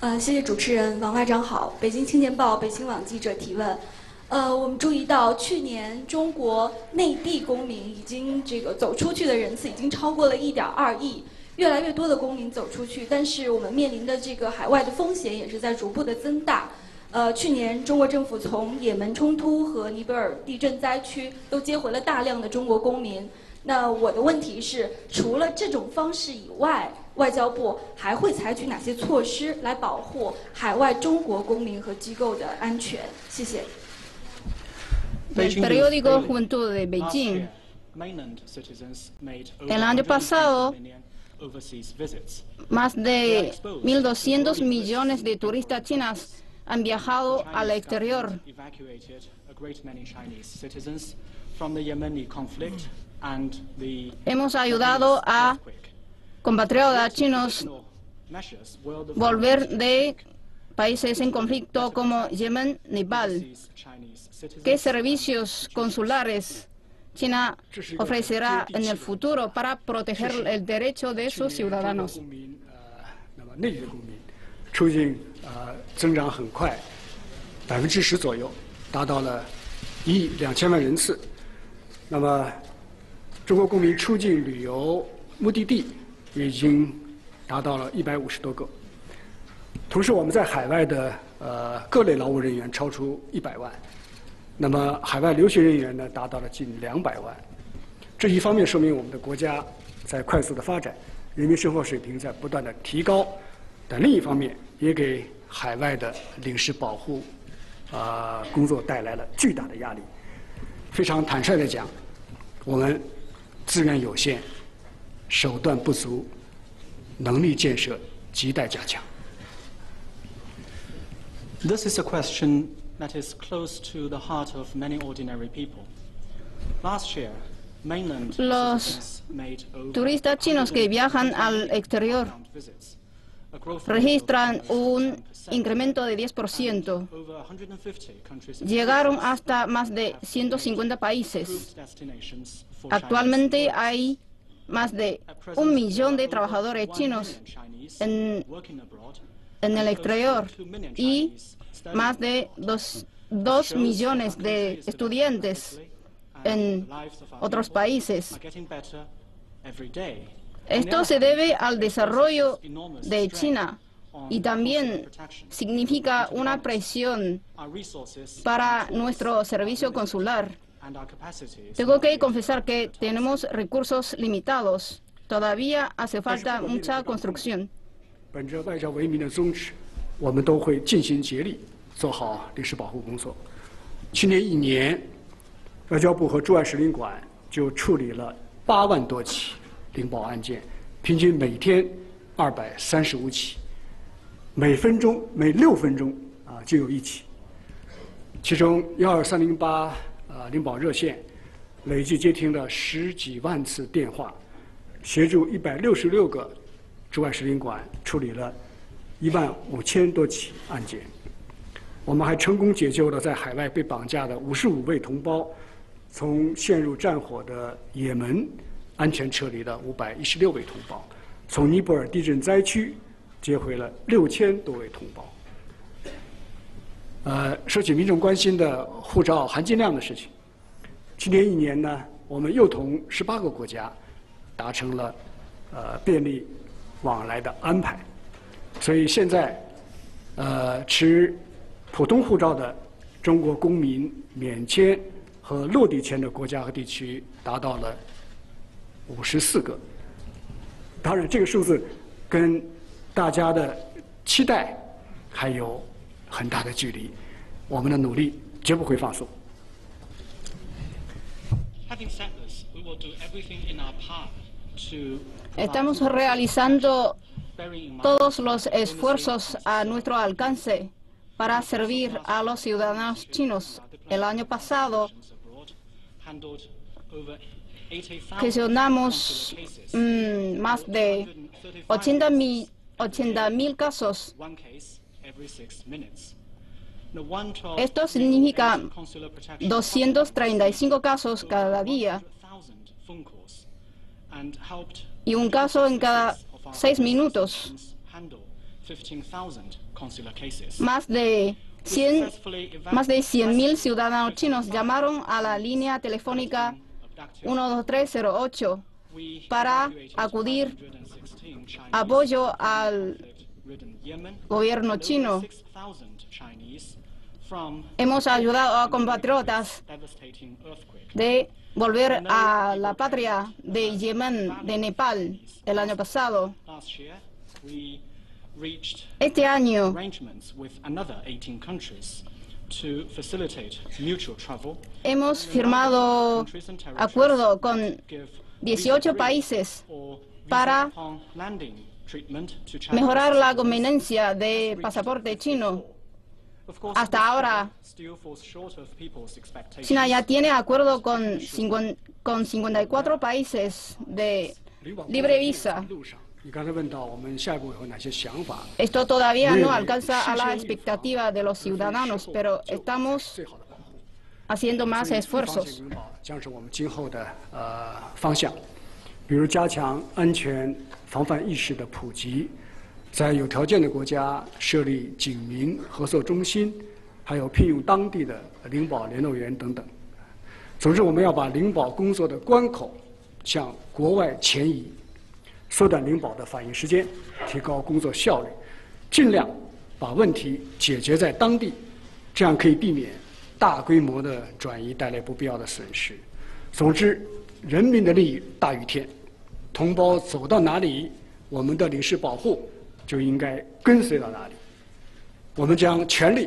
呃，谢谢主持人，王外长好。北京青年报北青网记者提问。呃，我们注意到去年中国内地公民已经这个走出去的人次已经超过了一点二亿，越来越多的公民走出去，但是我们面临的这个海外的风险也是在逐步的增大。呃，去年中国政府从也门冲突和尼泊尔地震灾区都接回了大量的中国公民。那我的问题是，除了这种方式以外，外交部还会采取哪些措施来保护海外中国公民和机构的安全？谢谢。El periódico Juventud de Beijing el año pasado más de 1.200 millones de turistas chinos han viajado al exterior. Hemos ayudado a compatriotas chinos volver de países en conflicto como Yemen, Nepal. ¿Qué servicios consulares China ofrecerá en el futuro para proteger el derecho de sus ciudadanos? 已经达到了一百五十多个。同时，我们在海外的呃各类劳务人员超出一百万。那么，海外留学人员呢，达到了近两百万。这一方面说明我们的国家在快速的发展，人民生活水平在不断的提高；但另一方面，也给海外的领事保护啊工作带来了巨大的压力。非常坦率的讲，我们资源有限，手段不足，能力建设亟待加强。This is a question that is close to the heart of many ordinary people. Last year, mainland Los turistas chinos que viajan al exterior registran un incremento de 10%. Llegaron hasta más de 150 países. Actualmente hay más de un millón de trabajadores chinos en, el exterior y más de dos, dos millones de estudiantes en otros países. Esto se debe al desarrollo de China y también significa una presión para nuestro servicio consular. Tengo que confesar que tenemos recursos limitados. Todavía hace falta mucha construcción. 我们都会尽心竭力做好历史保护工作。去年一年，外交部和驻外使领馆就处理了八万多起领保案件，平均每天二百三十五起，每分钟每六分钟啊就有一起。其中幺二三零八啊领保热线累计接听了十几万次电话，协助一百六十六个驻外使领馆处理了。一万五千多起案件，我们还成功解救了在海外被绑架的五十五位同胞，从陷入战火的也门安全撤离了五百一十六位同胞，从尼泊尔地震灾区接回了六千多位同胞。呃，说起民众关心的护照含金量的事情，去年一年呢，我们又同十八个国家达成了呃便利往来的安排。所以现在，呃，持普通护照的中国公民免签和落地签的国家和地区达到了五十四个。当然，这个数字跟大家的期待还有很大的距离。我们的努力绝不会放松。Estamos realizando todos los esfuerzos a nuestro alcance para servir a los ciudadanos chinos. El año pasado gestionamos mm, más de 80 mil casos. esto significa 235 casos cada día y un caso en cada seis minutos. 15,000 consular cases. Más de 100 más de 100.000 ciudadanos chinos llamaron a la línea telefónica 12308 We para acudir 116 Chinese apoyo al gobierno chino. 6,000 Chinese from Hemos ayudado a compatriotas de volver a la patria de Yemen, de Nepal, el año pasado. Este año arrangements with another 18 countries to facilitate mutual travel. hemos firmado acuerdo con give 18 visa-free países para mejorar la conveniencia de pasaporte chino. Hasta ahora, China ya tiene acuerdo con, con 54 países de libre visa. Esto todavía no alcanza a la expectativa de los ciudadanos, pero estamos haciendo más esfuerzos. 比如加强安全防范意识的普及，在有条件的国家设立警民合作中心，还有聘用当地的领保联络员等等。总之，我们要把领保工作的关口向国外前移，缩短领保的反应时间，提高工作效率，尽量把问题解决在当地，这样可以避免大规模的转移带来不必要的损失。总之，人民的利益大于天，同胞走到哪里，我们的领事保护就应该跟随到哪里。我们将全力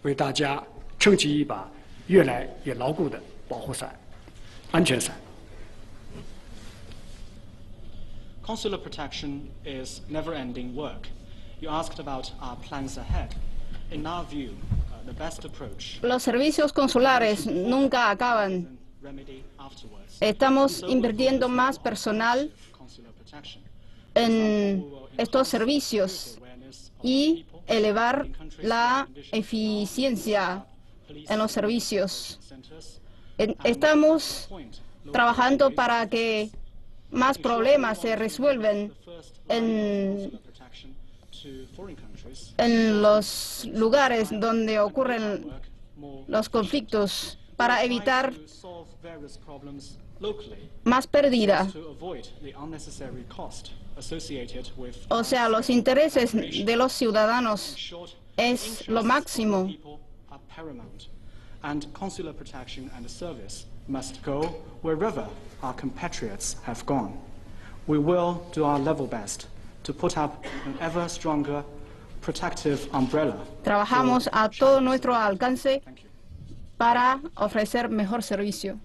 为大家撑起一把越来越牢固的保护伞、安全伞。Consular protection is never-ending work. You asked about our plans ahead. In our view, uh, the best approach Los servicios consulares nunca acaban. Estamos invirtiendo más personal en estos servicios y elevar la eficiencia en los servicios. Estamos trabajando para que más problemas se resuelven en, en los lugares donde ocurren los conflictos para evitar más pérdida. O sea, los intereses de los ciudadanos es lo máximo. must go wherever our compatriots have gone. We will do our level best to put up an ever stronger protective umbrella. Trabajamos a todo nuestro alcance Thank you. Para ofrecer mejor servicio.